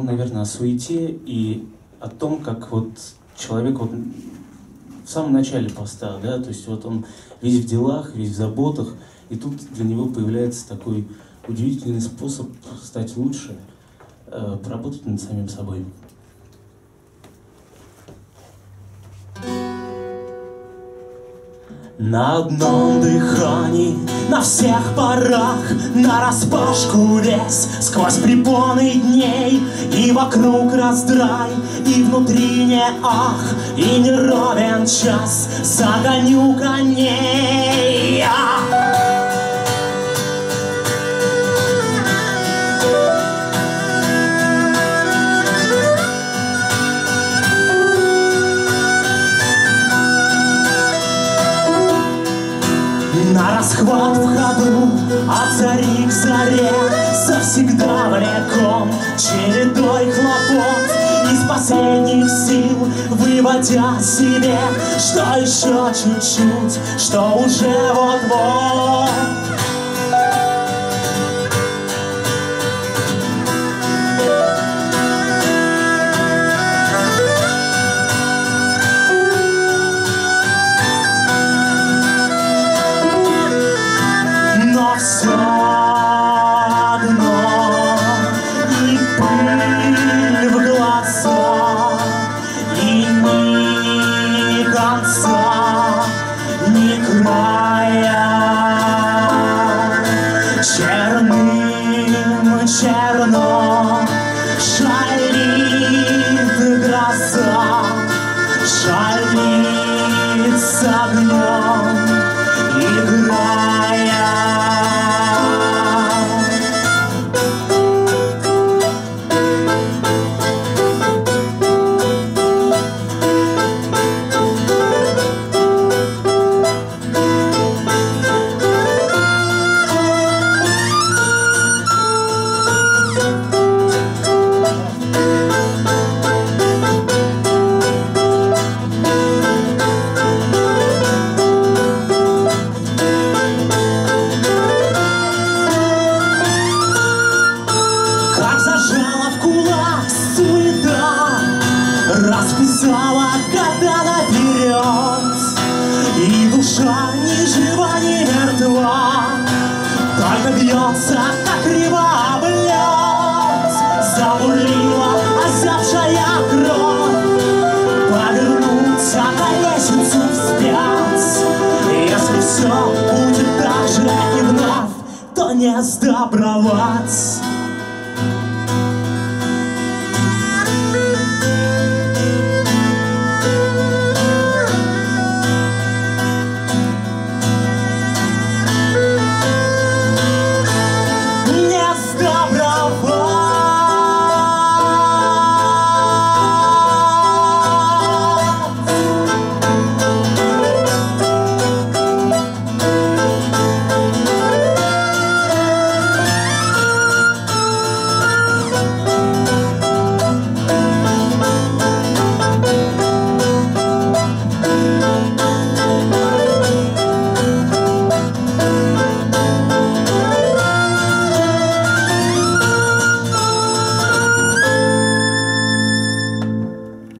ну, наверное, о суете и о том, как вот человек вот в самом начале поста, да, то есть вот он весь в делах, весь в заботах, и тут для него появляется такой удивительный способ стать лучше, э, поработать над самим собой. На одном дыхании, на всех парах, На распашку лес сквозь препоны дней, И вокруг раздрай, и внутри не ах, И не ровен час, загоню коней. Расхват в ходу, от зари к заре Завсегда влеком чередой хлопот Из последних сил выводя себе Что еще чуть-чуть, что уже вот-вот smile. Кулак суета Расписала года наперед И душа ни жива, ни мертва Только бьется, как рыба лед Забурлила озябшая кровь Повернуться на лестницу вспять. Если все будет так же и вновь То не сдобровать Не сдобровать